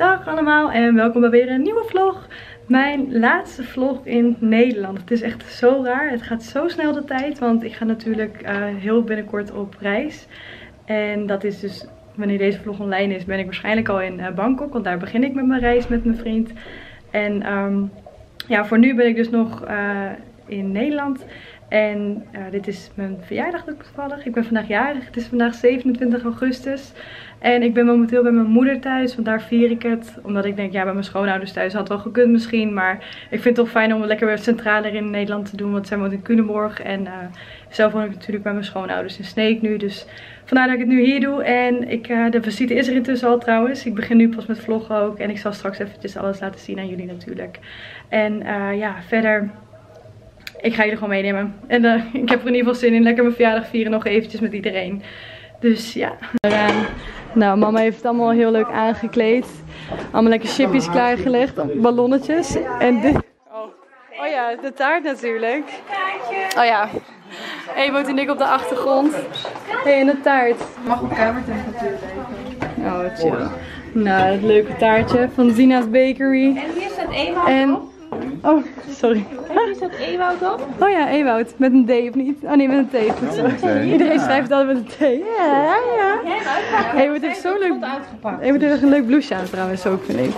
Dag allemaal en welkom bij weer een nieuwe vlog. Mijn laatste vlog in Nederland. Het is echt zo raar. Het gaat zo snel de tijd. Want ik ga natuurlijk uh, heel binnenkort op reis. En dat is dus, wanneer deze vlog online is, ben ik waarschijnlijk al in uh, Bangkok. Want daar begin ik met mijn reis met mijn vriend. En um, ja, voor nu ben ik dus nog uh, in Nederland. En uh, dit is mijn verjaardag toevallig. Ik ben vandaag jarig. Het is vandaag 27 augustus. En ik ben momenteel bij mijn moeder thuis. Want daar vier ik het. Omdat ik denk, ja, bij mijn schoonouders thuis had het wel gekund misschien. Maar ik vind het toch fijn om het lekker weer centraler in Nederland te doen. Want zij woont in Culemborg. En uh, zelf woon ik natuurlijk bij mijn schoonouders in Sneek nu. Dus vandaar dat ik het nu hier doe. En ik, uh, de visite is er intussen al trouwens. Ik begin nu pas met vloggen ook. En ik zal straks eventjes alles laten zien aan jullie natuurlijk. En ja, verder ik ga jullie gewoon meenemen. En uh, ik heb er in ieder geval zin in. Lekker mijn verjaardag vieren nog eventjes met iedereen. Dus ja. Nou, mama heeft het allemaal heel leuk aangekleed. Allemaal lekker chippies klaargelegd. Ballonnetjes. En dit... Oh. oh ja, de taart natuurlijk. Oh ja. Ewout en ik op de achtergrond. Hé, hey, en de taart. Mag op kamertemperatuur even. Oh, chill. Nou, het leuke taartje van Zina's Bakery. En hier staat Ewout En... Oh, sorry. Staat Ewout op. Oh ja, Ewout. Met een D of niet? Oh nee, met een T. Goed zo. Iedereen schrijft altijd met een T. Ja, ja. Ewout heeft zo'n leuk... Ewout heeft een leuk blouseje aan trouwens ook, vind ik.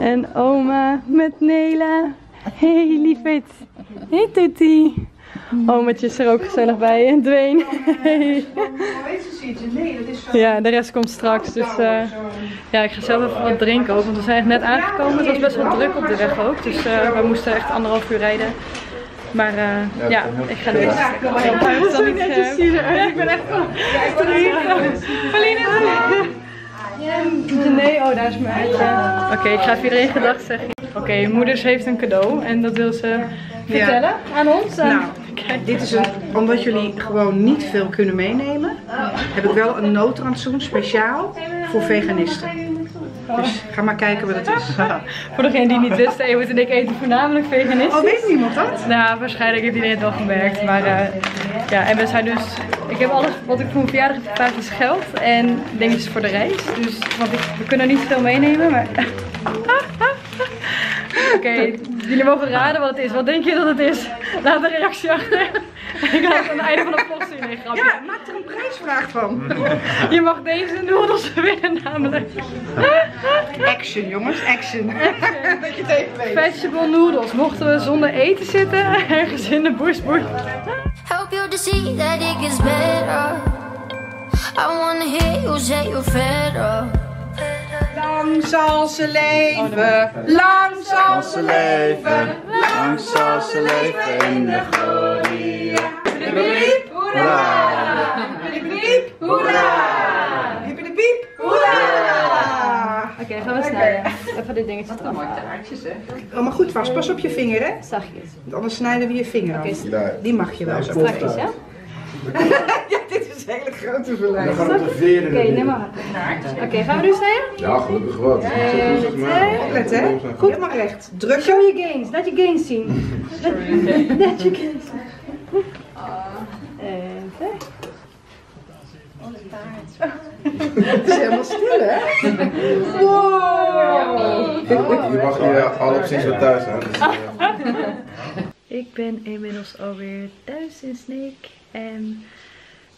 En oma met Nela. Hey, lieverd. Hey, Tutti. Omaatje is er ook gezellig bij. En Dwayne. Hey. Ja, de rest komt straks. Dus uh, ja, ik ga zelf even wat drinken ook. Want we zijn net aangekomen. Het was best wel druk op de weg ook. Dus uh, we moesten echt anderhalf uur rijden. Maar uh, ja, ik ga nu. Ja, ik zal niet zien. Ja, ik ben echt Pauline Nee, oh daar is mijn eitje. Oké, okay, ik ga even iedereen gedag zeggen. Oké, okay, moeders heeft een cadeau en dat wil ze vertellen aan ons. Nou, dit is een, omdat jullie gewoon niet veel kunnen meenemen, heb ik wel een noodrantsoen speciaal voor veganisten. Dus ga maar kijken wat het is. voor degene die niet wisten, Ewout en ik eten voornamelijk veganistisch. Oh, weet niemand dat? Nou, waarschijnlijk heeft iedereen het wel gemerkt. Maar uh, ja, en we zijn dus... Ik heb alles wat ik voor mijn verjaardag heb gevraagd is geld en dingetjes voor de reis. Dus, want ik, we kunnen niet veel meenemen, maar... Oké, okay, jullie mogen raden wat het is. Wat denk je dat het is? Laat een reactie achter. Ik ga het aan het einde van de vlog zien. Nee, grapje. Ja, maak er een prijsvraag van. Je mag deze noedels winnen namelijk. Action jongens, action. action. dat je het even weet. Vegetable noodles. Mochten we zonder eten zitten, ergens in de bushboer. Help you to see that it gets better. I wanna hear you say you're fed up. Lang zal ze leven, lang zal ze leven, lang zal ze leven in de glorie. Hippie hoera! Hippie hoera! Hippie hoera! Oké, okay, gaan we snijden. Even dit dingetje eraf. Mooi taartjes hè. Oh, maar goed vast, pas op je vinger hè. Zachtjes. Want anders snijden we je vinger af. Okay. Die mag je wel. Strakjes ja? ja, dit is een hele grote verleiding. Dan gaan we op de veren. Oké, neem maar Oké, okay, gaan we nu snijden? Ja, gelukkig twee. Oplet hè. Goed, helemaal recht. Druk. Show je gains. Laat je gains zien. Laat je gains zien. En twee. Het is helemaal stil hè? Wow! Je mag hier al op zich wat thuis aan. Dus, uh... Ik ben inmiddels alweer thuis in Sneek en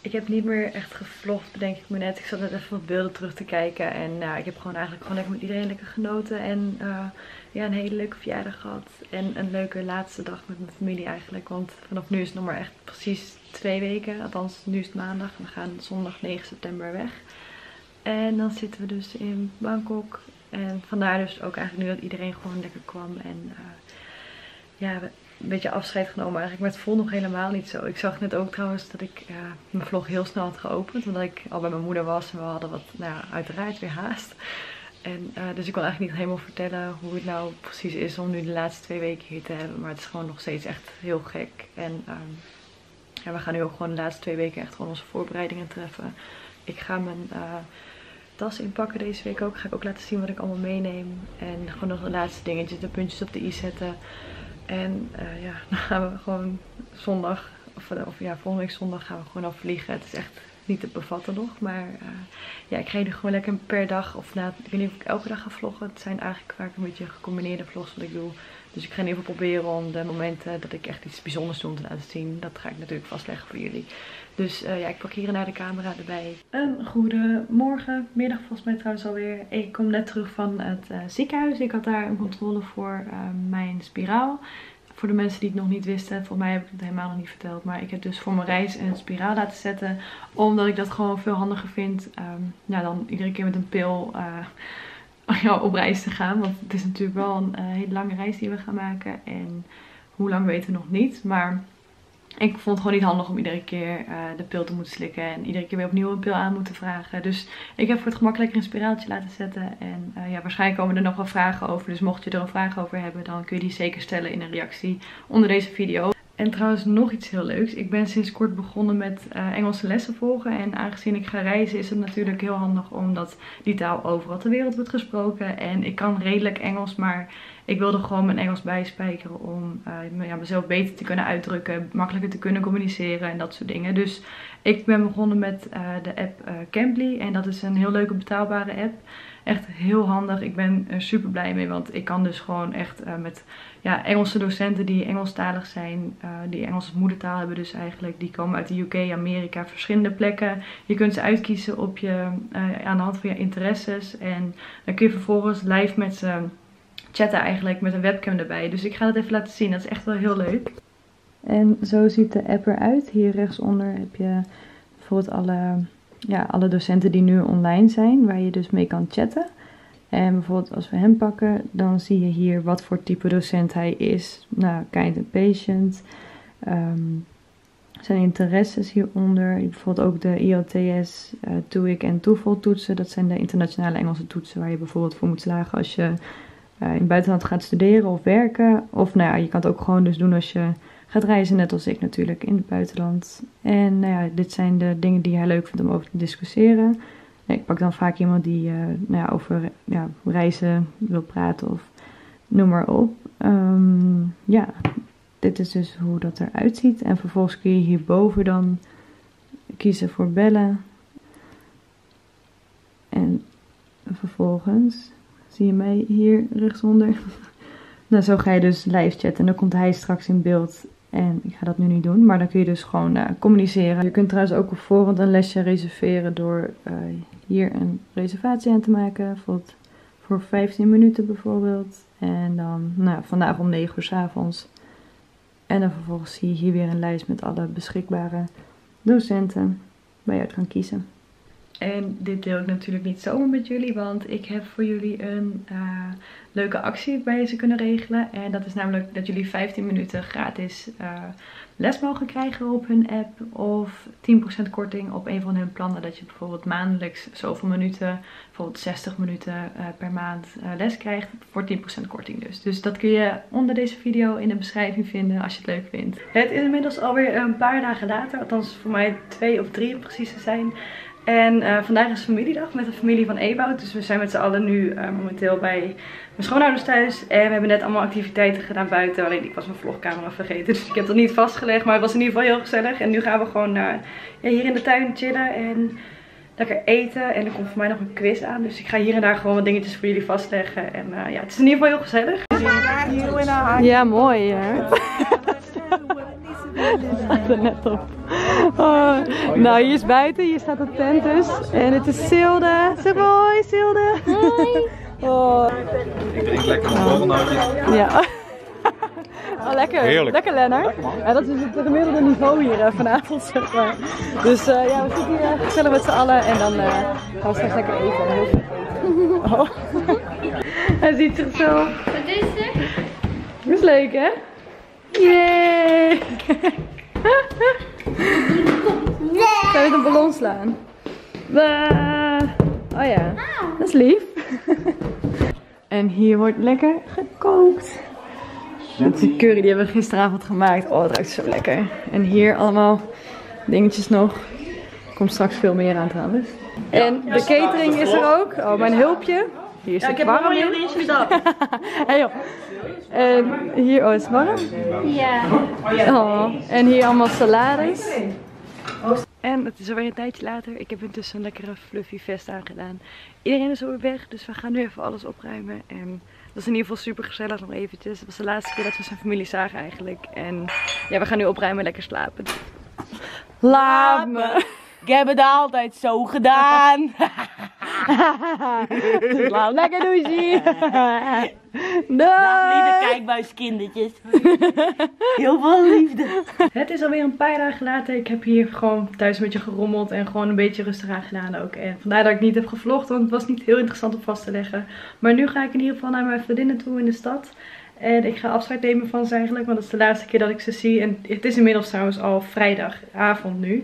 ik heb niet meer echt gevlogd, bedenk ik me net. Ik zat net even wat beelden terug te kijken en nou, ik heb gewoon eigenlijk gewoon lekker met iedereen lekker genoten en uh, ja, een hele leuke verjaardag gehad. En een leuke laatste dag met mijn familie eigenlijk, want vanaf nu is het nog maar echt precies twee weken. Althans, nu is het maandag we gaan zondag 9 september weg. En dan zitten we dus in Bangkok en vandaar dus ook eigenlijk nu dat iedereen gewoon lekker kwam en uh, ja, we een beetje afscheid genomen eigenlijk. Maar het voelt nog helemaal niet zo. Ik zag net ook trouwens dat ik mijn vlog heel snel had geopend. Omdat ik al bij mijn moeder was en we hadden wat, nou ja, uiteraard weer haast. En, uh, dus ik kon eigenlijk niet helemaal vertellen hoe het nou precies is om nu de laatste twee weken hier te hebben. Maar het is gewoon nog steeds echt heel gek. En ja, we gaan nu ook gewoon de laatste twee weken echt gewoon onze voorbereidingen treffen. Ik ga mijn uh, tas inpakken deze week ook. Ga ik ook laten zien wat ik allemaal meeneem. En gewoon nog de laatste dingetjes, de puntjes op de i zetten. En uh, ja, dan gaan we gewoon zondag, of, of ja, volgende week zondag gaan we gewoon al vliegen. Het is echt niet te bevatten nog. Maar eh, ja, ik ga jullie gewoon lekker per dag, of nou, ik weet niet of ik elke dag ga vloggen. Het zijn eigenlijk vaak een beetje gecombineerde vlogs wat ik doe. Dus ik ga in ieder geval proberen om de momenten dat ik echt iets bijzonders doe te laten zien. Dat ga ik natuurlijk vastleggen voor jullie. Dus eh, ja, ik pak hier en de camera erbij. Een goede morgen, middag volgens mij trouwens alweer. Ik kom net terug van het eh, ziekenhuis. Ik had daar een controle voor eh, mijn spiraal. Voor de mensen die het nog niet wisten, volgens mij heb ik het helemaal nog niet verteld. Maar ik heb dus voor mijn reis een spiraal laten zetten. Omdat ik dat gewoon veel handiger vind. ehm, ja, dan iedere keer met een pil ja, op reis te gaan. Want het is natuurlijk wel een eh, hele lange reis die we gaan maken. En hoe lang weten we nog niet. Maar ik vond het gewoon niet handig om iedere keer eh, de pil te moeten slikken. En iedere keer weer opnieuw een pil aan moeten vragen. Dus ik heb voor het gemak lekker een spiraaltje laten zetten. En eh, ja, waarschijnlijk komen er nog wel vragen over. Dus mocht je er een vraag over hebben, dan kun je die zeker stellen in een reactie onder deze video. En trouwens nog iets heel leuks. Ik ben sinds kort begonnen met eh, Engelse lessen volgen. En aangezien ik ga reizen is het natuurlijk heel handig omdat die taal overal ter wereld wordt gesproken. En ik kan redelijk Engels, maar ik wilde gewoon mijn Engels bijspijkeren om eh, ja, mezelf beter te kunnen uitdrukken. Makkelijker te kunnen communiceren en dat soort dingen. Dus ik ben begonnen met eh, de app Cambly. En dat is een heel leuke betaalbare app. Echt heel handig. Ik ben er super blij mee. Want ik kan dus gewoon echt eh, met ja, Engelse docenten die Engelstalig zijn, eh, die Engels moedertaal hebben dus eigenlijk, die komen uit de UK, Amerika, verschillende plekken. Je kunt ze uitkiezen op je, eh, aan de hand van je interesses en dan kun je vervolgens live met ze chatten eigenlijk met een webcam erbij. Dus ik ga dat even laten zien, dat is echt wel heel leuk. En zo ziet de app eruit. Hier rechtsonder heb je bijvoorbeeld alle, ja, alle docenten die nu online zijn, waar je dus mee kan chatten. En bijvoorbeeld als we hem pakken, dan zie je hier wat voor type docent hij is. Nou, kind and patient. Ehm, zijn interesses hieronder. Bijvoorbeeld ook de IELTS, eh TOEIC en TOEFL toetsen. Dat zijn de internationale Engelse toetsen waar je bijvoorbeeld voor moet slagen als je eh, in het buitenland gaat studeren of werken. Of nou ja, je kan het ook gewoon dus doen als je gaat reizen, net als ik natuurlijk, in het buitenland. En nou ja, dit zijn de dingen die hij leuk vindt om over te discussiëren. Ik pak dan vaak iemand die eh, nou ja, over ja, reizen wil praten of noem maar op. Ehm, ja, dit is dus hoe dat eruit ziet. En vervolgens kun je hierboven dan kiezen voor bellen. En vervolgens zie je mij hier rechtsonder. nou, zo ga je dus live chatten. En dan komt hij straks in beeld. En ik ga dat nu niet doen, maar dan kun je dus gewoon eh, communiceren. Je kunt trouwens ook op voorhand een lesje reserveren door eh, hier een reservatie aan te maken. Bijvoorbeeld voor 15 minuten bijvoorbeeld. En dan nou, vandaag om 9 uur s avonds. En dan vervolgens zie je hier weer een lijst met alle beschikbare docenten waar je uit kan kiezen. En dit deel ik natuurlijk niet zomaar met jullie, want ik heb voor jullie een eh, leuke actie waar je ze kunnen regelen. En dat is namelijk dat jullie 15 minuten gratis eh, les mogen krijgen op hun app. Of 10% korting op een van hun plannen. Dat je bijvoorbeeld maandelijks zoveel minuten, bijvoorbeeld 60 minuten eh, per maand les krijgt. Voor 10% korting dus. Dus dat kun je onder deze video in de beschrijving vinden als je het leuk vindt. Het is inmiddels alweer een paar dagen later. Althans voor mij twee of drie precies te zijn. En eh, vandaag is familiedag met de familie van Ewout. Dus we zijn met z'n allen nu eh, momenteel bij mijn schoonouders thuis. En we hebben net allemaal activiteiten gedaan buiten. Alleen ik was mijn vlogcamera vergeten. Dus ik heb dat niet vastgelegd. Maar het was in ieder geval heel gezellig. En nu gaan we gewoon eh, ja, hier in de tuin chillen. En lekker eten. En er komt voor mij nog een quiz aan. Dus ik ga hier en daar gewoon wat dingetjes voor jullie vastleggen. En eh, ja, het is in ieder geval heel gezellig. Ja, mooi hè. staat er net op. Oh, nou, hier is buiten, hier staat de tent dus. En het is Silde. Zeg maar hoi, Silde. Hoi. Oh. Ik drink lekker mijn borrelnootjes. Ja. Oh, lekker. Heerlijk. Lekker, Lennart. Ja, dat is het gemiddelde niveau hier eh, vanavond, zeg maar. Dus eh, ja, we zitten hier eh, gezellig met z'n allen en dan eh, gaan we straks lekker eten. Heel veel eten. Oh. Hij ziet zichzelf. Wat is er? Dat is leuk, hè? Yay! Zou je een ballon slaan? Oh ja, dat is lief. En hier wordt lekker gekookt. Dat een curry, die hebben we gisteravond gemaakt. Oh, het ruikt zo lekker. En hier allemaal dingetjes nog. Er komt straks veel meer aan trouwens. En de catering is er ook. Oh, mijn hulpje. Hier zit warm in. hey joh. En hier, oh, is het warm? Ja. Oh, en hier allemaal salades. En het is alweer een tijdje later. Ik heb intussen een lekkere fluffy vest aangedaan. Iedereen is alweer weg, dus we gaan nu even alles opruimen. En dat is in ieder geval super gezellig nog eventjes. Het was de laatste keer dat we zijn familie zagen eigenlijk. En ja, we gaan nu opruimen en lekker slapen. Laat me! Ik heb het altijd zo gedaan. Laat lekker douchen! Dag lieve kijkbuiskindertjes. Heel veel liefde. Het is alweer een paar dagen later. Ik heb hier gewoon thuis een beetje gerommeld en gewoon een beetje rustig aangedaan ook. En vandaar dat ik niet heb gevlogd, want het was niet heel interessant om vast te leggen. Maar nu ga ik in ieder geval naar mijn vriendinnen toe in de stad. En ik ga afscheid nemen van ze eigenlijk, want dat is de laatste keer dat ik ze zie. En het is inmiddels trouwens al vrijdagavond nu.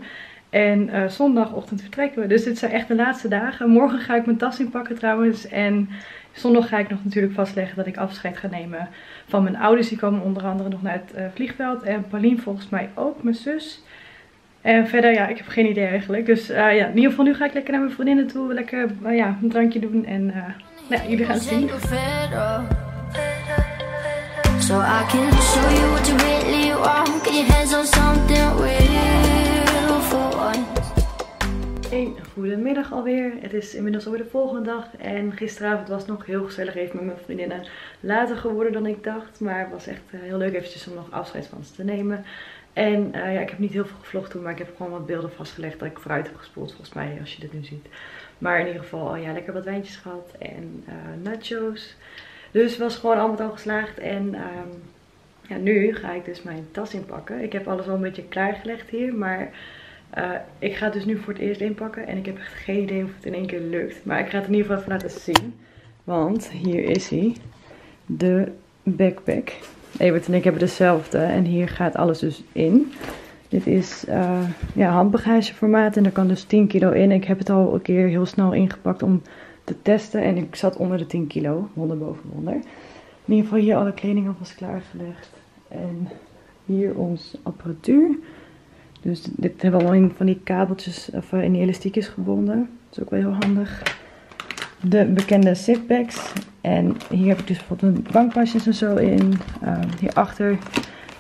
En eh, zondagochtend vertrekken we. Dus dit zijn echt de laatste dagen. Morgen ga ik mijn tas inpakken trouwens. En zondag ga ik nog natuurlijk vastleggen dat ik afscheid ga nemen van mijn ouders. Die komen onder andere nog naar het eh, vliegveld. En Pauline volgens mij ook, mijn zus. En verder, ja, ik heb geen idee eigenlijk. Dus eh, ja, in ieder geval nu ga ik lekker naar mijn vriendinnen toe. Lekker ja, een drankje doen. En nou, jullie gaan het zien. So I can show you what you really want. Get your hands on something real Een goedemiddag alweer. Het is inmiddels alweer de volgende dag. En gisteravond was het nog heel gezellig even met mijn vriendinnen. Later geworden dan ik dacht. Maar het was echt eh, heel leuk eventjes om nog afscheid van ze te nemen. En uh, ja, ik heb niet heel veel gevlogd toen. Maar ik heb gewoon wat beelden vastgelegd dat ik vooruit heb gespoeld. Volgens mij als je dit nu ziet. Maar in ieder geval oh ja, lekker wat wijntjes gehad. En uh, nachos. Dus het was gewoon allemaal al geslaagd. En um, ja, nu ga ik dus mijn tas inpakken. Ik heb alles al een beetje klaargelegd hier. Maar uh, ik ga het dus nu voor het eerst inpakken. En ik heb echt geen idee of het in één keer lukt. Maar ik ga het in ieder geval even laten zien. Want hier is hij. De backpack. Evert en ik hebben dezelfde. En hier gaat alles dus in. Dit is uh, ja, handbagageformaat. En er kan dus 10 kilo in. Ik heb het al een keer heel snel ingepakt om te testen. En ik zat onder de 10 kilo. 100 boven 100. In ieder geval hier alle kleding alvast klaargelegd. En hier onze apparatuur. Dus dit hebben we allemaal in van die kabeltjes of in die elastiekjes gebonden. Dat is ook wel heel handig. De bekende zipbags. En hier heb ik dus bijvoorbeeld bankpasjes en zo in. Um, hierachter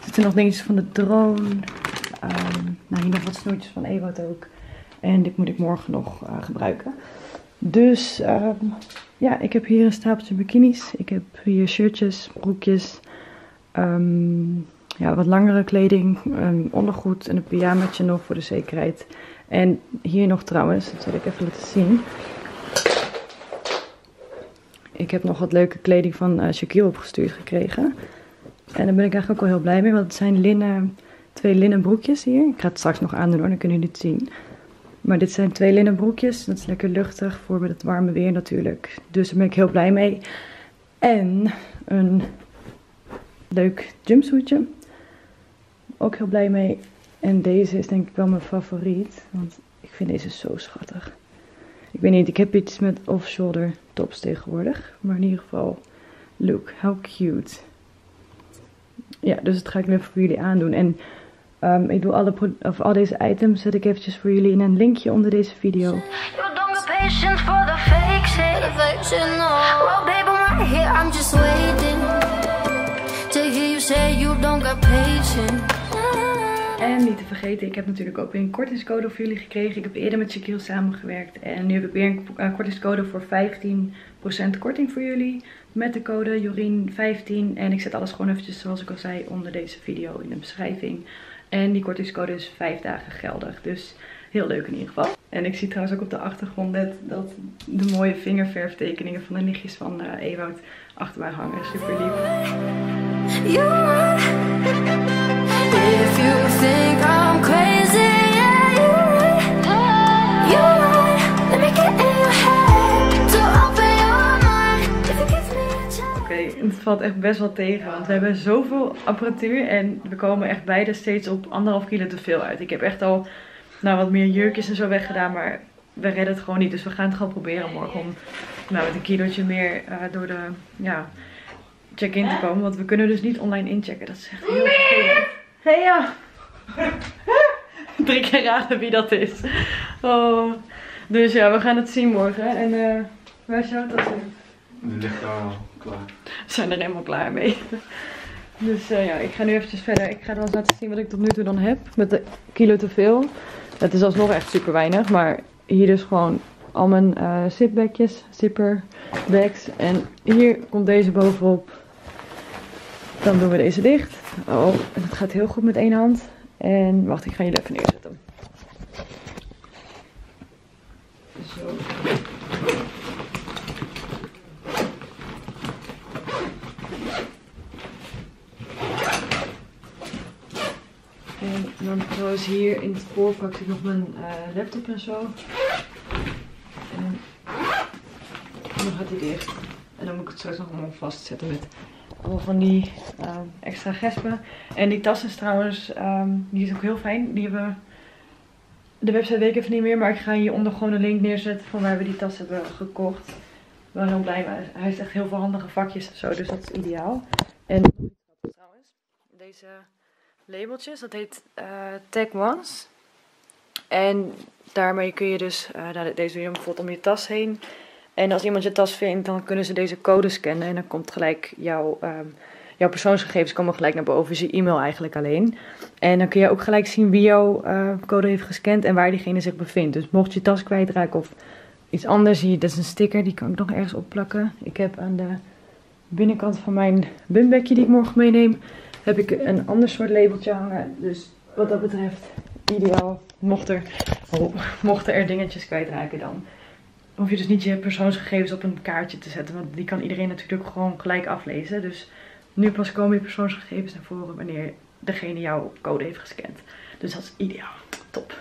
zitten nog dingetjes van de drone. Um, nou, hier nog wat snoertjes van Ewout ook. En dit moet ik morgen nog uh, gebruiken. Dus um, ja, ik heb hier een stapeltje bikinis. Ik heb hier shirtjes, broekjes. Um, ja, wat langere kleding, een ondergoed en een pyjamaatje nog voor de zekerheid. En hier nog trouwens, dat zal ik even laten zien. Ik heb nog wat leuke kleding van uh, Shaquille opgestuurd gekregen. En daar ben ik eigenlijk ook wel heel blij mee, want het zijn linnen, twee linnen broekjes hier. Ik ga het straks nog aandoen hoor, dan kunnen jullie het zien. Maar dit zijn twee linnen broekjes. Dat is lekker luchtig voor met het warme weer natuurlijk. Dus daar ben ik heel blij mee. En een leuk jumpsuitje. Ook heel blij mee. En deze is denk ik wel mijn favoriet. Want ik vind deze zo schattig. Ik weet niet, ik heb iets met off-shoulder tops tegenwoordig. Maar in ieder geval, look, how cute. Ja, dus dat ga ik nu even voor jullie aandoen. En um, ik doe alle of al deze items zet ik eventjes voor jullie in een linkje onder deze video. En niet te vergeten, ik heb natuurlijk ook weer een kortingscode voor jullie gekregen. Ik heb eerder met Shaquille samengewerkt. En nu heb ik weer een uh, kortingscode voor 15% korting voor jullie. Met de code Jorien15. En ik zet alles gewoon eventjes zoals ik al zei onder deze video in de beschrijving. En die kortingscode is 5 dagen geldig. Dus heel leuk in ieder geval. En ik zie trouwens ook op de achtergrond net dat de mooie vingerverftekeningen van de nichtjes van uh, Ewout achter mij hangen. Super lief. Het valt echt best wel tegen, want we hebben zoveel apparatuur en we komen echt beide steeds op anderhalf kilo te veel uit. Ik heb echt al nou, wat meer jurkjes en zo weggedaan, maar we redden het gewoon niet. Dus we gaan het gewoon proberen morgen om nou, met een kilootje meer uh, door de ja, check-in te komen. Want we kunnen dus niet online inchecken. Dat is echt heel vervelend. Ja. Drie keer raden wie dat is. Oh. Dus ja, we gaan het zien morgen. En uh, waar is jouw tas in? Die ligt al klaar. We zijn er helemaal klaar mee. Dus uh, ja, ik ga nu eventjes verder. Ik ga dan laten zien wat ik tot nu toe dan heb. Met de kilo te veel. Het is alsnog echt super weinig, maar hier dus gewoon al mijn eh zipbagjes, zipperbags. En hier komt deze bovenop. Dan doen we deze dicht. Oh, het gaat heel goed met één hand. En wacht, ik ga jullie even neerzetten. Zo. En dan trouwens hier in het voorpak zit nog mijn eh, laptop en zo. En dan gaat hij dicht. En dan moet ik het straks nog allemaal vastzetten met allemaal van die eh, extra gespen. En die tas is trouwens, ehm, die is ook heel fijn. Die hebben de website weet ik even niet meer, maar ik ga hieronder gewoon een link neerzetten van waar we die tas hebben gekocht. Ik ben heel blij mee. Hij heeft echt heel veel handige vakjes en zo, dus dat is ideaal. En trouwens, deze labeltjes. Dat heet eh Tag Ones. En daarmee kun je dus, eh deze doe je bijvoorbeeld om je tas heen. En als iemand je tas vindt, dan kunnen ze deze code scannen. En dan komt gelijk jouw, ehm, jouw persoonsgegevens komen gelijk naar boven. Dus je e-mail eigenlijk alleen. En dan kun je ook gelijk zien wie jouw eh, code heeft gescand en waar diegene zich bevindt. Dus mocht je tas kwijtraken of iets anders, zie je, dat is een sticker. Die kan ik nog ergens opplakken. Ik heb aan de binnenkant van mijn bumbekje die ik morgen meeneem, heb ik een ander soort labeltje hangen. Dus wat dat betreft, ideaal. Mocht er, oh, mochten er dingetjes kwijtraken dan. Hoef je dus niet je persoonsgegevens op een kaartje te zetten. Want die kan iedereen natuurlijk gewoon gelijk aflezen. Dus nu pas komen je persoonsgegevens naar voren wanneer degene jouw code heeft gescand. Dus dat is ideaal. Top.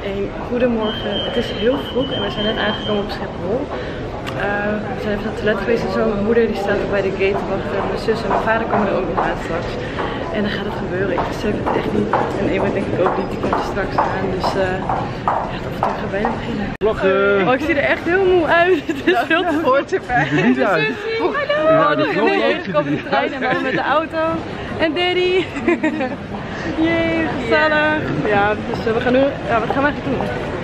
Hey, goedemorgen. Het is heel vroeg en we zijn net aangekomen op Schiphol. We zijn even naar het toilet geweest en zo. Mijn moeder die staat bij de gate te wachten. Mijn zus en mijn vader komen er ook nog aan straks. En dan gaat het gebeuren. Ik besef het echt niet. En Ewa denk ik ook niet. Die komt er straks aan. Dus eh ja, het avontuur gaat bijna beginnen. Oh, ik zie er echt heel moe uit. Het is veel te hoort erbij. Niet uit. Oh, dus ik ben ingekomen in de trein en dan met de auto. En daddy. Jee, gezellig. Ja, dus eh, we gaan nu... Ja, wat gaan we eigenlijk doen?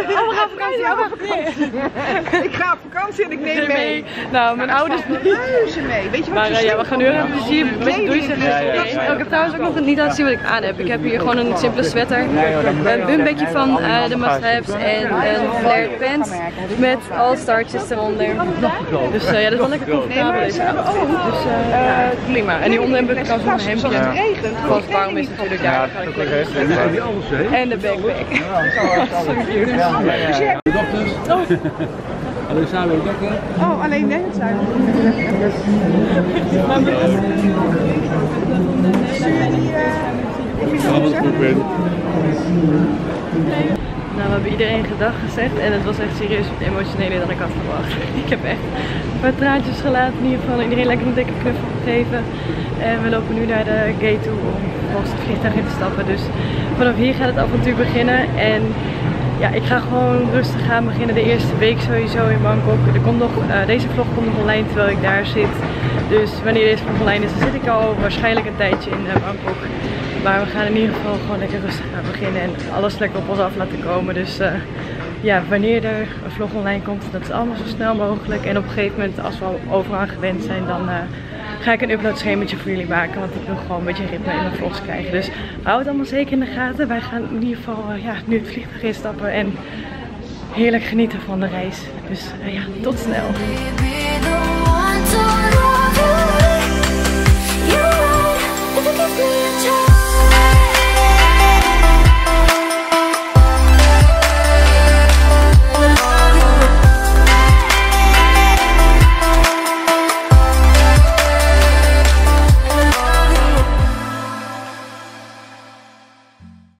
Oh, we gaan op vakantie. Oh, we gaan op vakantie. Ik ga op vakantie en ik neem mee. Nou, mijn ouders Reuze mee. Weet je wat Maar je eh, ja, we gaan nu even plezier met je doei zeggen. Ja, ja, ja. Oh, ik heb trouwens ook nog niet laten zien wat ik aan heb. Ik heb hier gewoon een simpele sweater, een bumbekje van eh, de Must-Haves en een flared pants met all startjes eronder. Dus eh, ja, dat is wel lekker comfortabel deze outfit. Dus eh, ja, prima. En die onderhemd heb ik als een hemdje. Het regent. Warm is het natuurlijk daar. ga ik lekker En de. Dokters. Alleen samen met de dokter. Oh, alleen nee, het zijn. Nou, we hebben iedereen gedag gezegd en het was echt serieus wat emotioneler dan ik had verwacht. Ik heb echt een paar traantjes gelaten, in ieder geval iedereen lekker een dikke knuffel gegeven. En we lopen nu naar de gate toe om volgens het vliegtuig in te stappen. Dus vanaf hier gaat het avontuur beginnen en ja, ik ga gewoon rustig gaan beginnen de eerste week sowieso in Bangkok. Er komt nog, eh, deze vlog komt nog online terwijl ik daar zit. Dus wanneer deze vlog online is, dan zit ik al waarschijnlijk een tijdje in eh, Bangkok. Maar we gaan in ieder geval gewoon lekker rustig gaan beginnen en alles lekker op ons af laten komen. Dus eh, ja, wanneer er een vlog online komt, dat is allemaal zo snel mogelijk. En op een gegeven moment, als we al overal gewend zijn, dan ga ik een uploadschemaatje voor jullie maken. Want ik wil gewoon een beetje ritme in mijn vlogs krijgen. Dus hou het allemaal zeker in de gaten. Wij gaan in ieder geval eh, ja, nu het vliegtuig instappen en heerlijk genieten van de reis. Dus eh, ja, tot snel.